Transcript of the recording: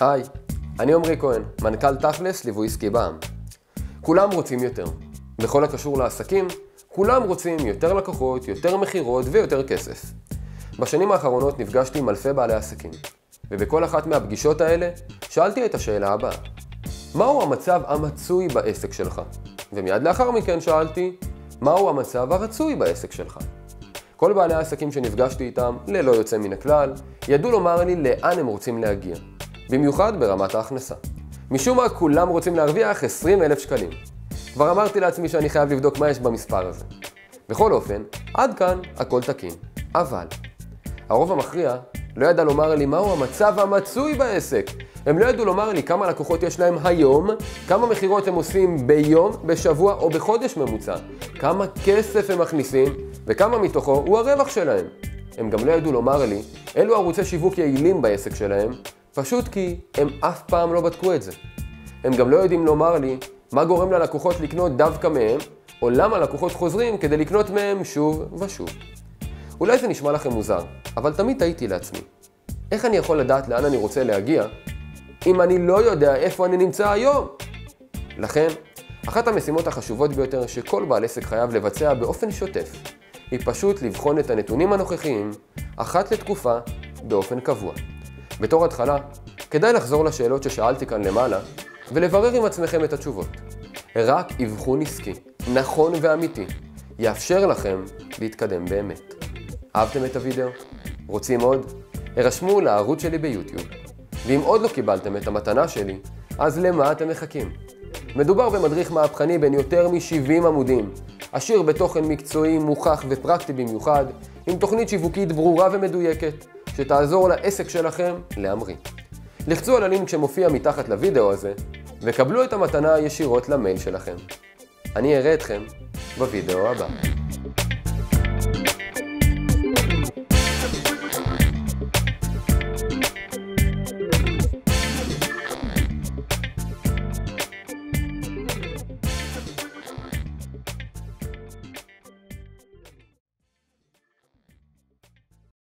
היי, אני עמרי כהן, מנכ"ל תכלס ליווי עסקי בע"מ. כולם רוצים יותר. בכל הקשור לעסקים, כולם רוצים יותר לקוחות, יותר מכירות ויותר כסף. בשנים האחרונות נפגשתי עם אלפי בעלי עסקים, ובכל אחת מהפגישות האלה שאלתי את השאלה הבאה: מהו המצב המצוי בעסק שלך? ומיד לאחר מכן שאלתי, מהו המצב הרצוי בעסק שלך? כל בעלי העסקים שנפגשתי איתם, ללא יוצא מן הכלל, ידעו לומר לי לאן הם רוצים להגיע, במיוחד ברמת ההכנסה. משום מה כולם רוצים להרוויח 20 אלף שקלים. כבר אמרתי לעצמי שאני חייב לבדוק מה יש במספר הזה. בכל אופן, עד כאן הכל תקין. אבל, הרוב המכריע לא ידע לומר לי מהו המצב המצוי בעסק. הם לא ידעו לומר לי כמה לקוחות יש להם היום, כמה מכירות הם עושים ביום, בשבוע או בחודש ממוצע, כמה כסף הם מכניסים וכמה מתוכו הוא הרווח שלהם. הם גם לא ידעו לומר לי אילו ערוצי שיווק יעילים בעסק שלהם, פשוט כי הם אף פעם לא בדקו את זה. הם גם לא יודעים לומר לי מה גורם ללקוחות לקנות דווקא מהם, או למה לקוחות חוזרים כדי לקנות מהם שוב ושוב. אולי זה נשמע לכם מוזר, אבל תמיד תהיתי לעצמי. איך אני יכול לדעת לאן אני רוצה להגיע, אם אני לא יודע איפה אני נמצא היום? לכן, אחת המשימות החשובות ביותר שכל בעל עסק חייב לבצע באופן שוטף, היא פשוט לבחון את הנתונים הנוכחיים אחת לתקופה באופן קבוע. בתור התחלה, כדאי לחזור לשאלות ששאלתי כאן למעלה ולברר עם עצמכם את התשובות. רק אבחון עסקי, נכון ואמיתי, יאפשר לכם להתקדם באמת. אהבתם את הוידאו? רוצים עוד? הרשמו לערוץ שלי ביוטיוב. ואם עוד לא קיבלתם את המתנה שלי, אז למה אתם מחכים? מדובר במדריך מהפכני בין יותר מ-70 עמודים, עשיר בתוכן מקצועי מוכח ופרקטי במיוחד, עם תוכנית שיווקית ברורה ומדויקת, שתעזור לעסק שלכם להמריא. לחצו על הלינק שמופיע מתחת לוידאו הזה, וקבלו את המתנה ישירות למייל שלכם. אני אראה אתכם בוידאו הבא.